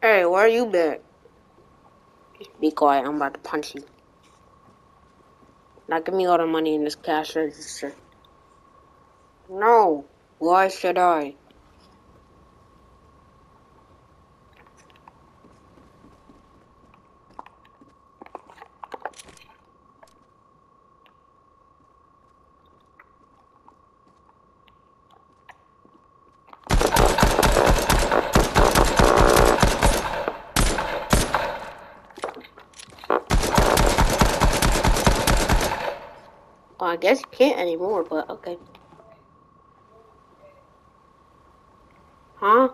Hey, where you been? Be quiet, I'm about to punch you. Now give me all the money in this cash register. No, why should I? Well, I guess you can't anymore, but okay. Huh?